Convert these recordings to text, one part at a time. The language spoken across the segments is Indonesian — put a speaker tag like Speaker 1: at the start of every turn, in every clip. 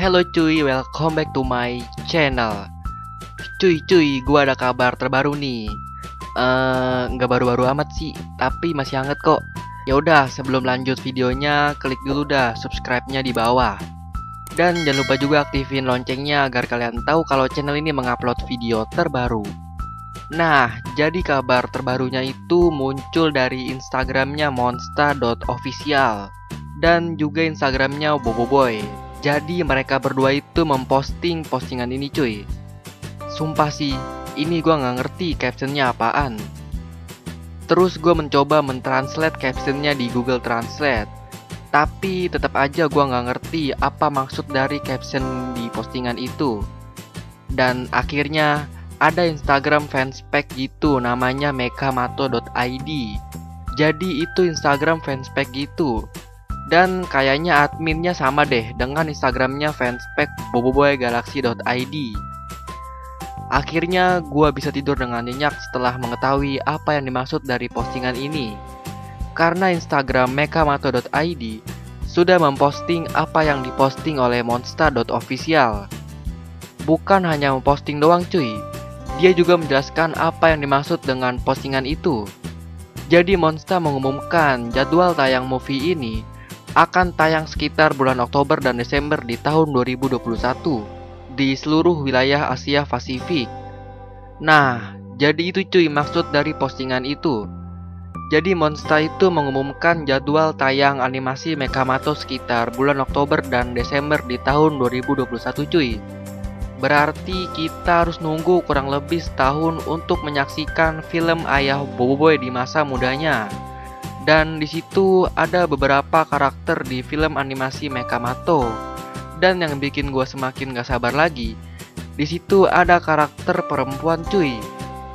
Speaker 1: Hello cuy, welcome back to my channel. Cuy cuy, gua ada kabar terbaru nih. Eh, nggak baru-baru amat sih, tapi masih hangat kok. Ya udah, sebelum lanjut videonya, klik dulu dah subscribe-nya di bawah. Dan jangan lupa juga aktifin loncengnya agar kalian tahu kalau channel ini mengupload video terbaru. Nah, jadi kabar terbarunya itu muncul dari Instagramnya monsta.official dan juga Instagramnya Boboiboy. Jadi mereka berdua itu memposting postingan ini cuy. Sumpah sih, ini gua nggak ngerti captionnya apaan. Terus gue mencoba mentranslate captionnya di Google Translate. Tapi tetap aja gua nggak ngerti apa maksud dari caption di postingan itu. Dan akhirnya ada Instagram fanspage gitu namanya mekamato.id. Jadi itu Instagram fanspage gitu. Dan kayaknya adminnya sama deh dengan Instagramnya fanspage boboiboygalaxy.id. Akhirnya gua bisa tidur dengan nyenyak setelah mengetahui apa yang dimaksud dari postingan ini. Karena Instagram mekamato.id sudah memposting apa yang diposting oleh monsta.official. Bukan hanya memposting doang cuy, dia juga menjelaskan apa yang dimaksud dengan postingan itu. Jadi Monsta mengumumkan jadwal tayang movie ini akan tayang sekitar bulan Oktober dan Desember di tahun 2021 di seluruh wilayah Asia Pasifik. Nah, jadi itu cuy maksud dari postingan itu. Jadi Monsta itu mengumumkan jadwal tayang animasi Mekamato sekitar bulan Oktober dan Desember di tahun 2021 cuy. Berarti kita harus nunggu kurang lebih setahun untuk menyaksikan film Ayah Boboiboy di masa mudanya. Dan di situ ada beberapa karakter di film animasi Mekamato. Dan yang bikin gue semakin gak sabar lagi, di situ ada karakter perempuan cuy.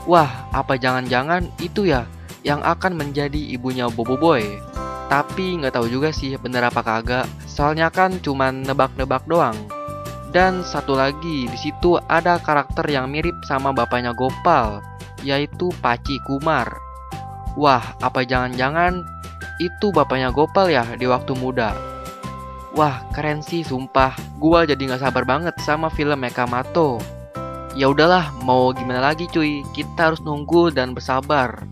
Speaker 1: Wah, apa jangan-jangan itu ya yang akan menjadi ibunya Boboiboy? Tapi nggak tahu juga sih bener apa kagak. Soalnya kan cuman nebak-nebak doang. Dan satu lagi, di situ ada karakter yang mirip sama bapaknya Gopal, yaitu Paci Kumar. Wah, apa jangan-jangan itu bapaknya Gopal ya di waktu muda? Wah, keren sih sumpah. Gua jadi nggak sabar banget sama film Mekamato. Ya udahlah, mau gimana lagi cuy? Kita harus nunggu dan bersabar.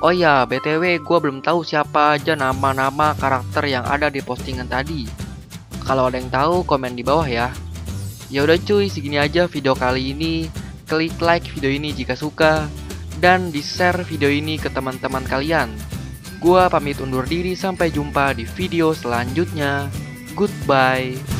Speaker 1: Oh ya, BTW gua belum tahu siapa aja nama-nama karakter yang ada di postingan tadi. Kalau ada yang tahu, komen di bawah ya. Ya udah cuy, segini aja video kali ini. Klik like video ini jika suka dan di-share video ini ke teman-teman kalian. Gua pamit undur diri sampai jumpa di video selanjutnya. Goodbye.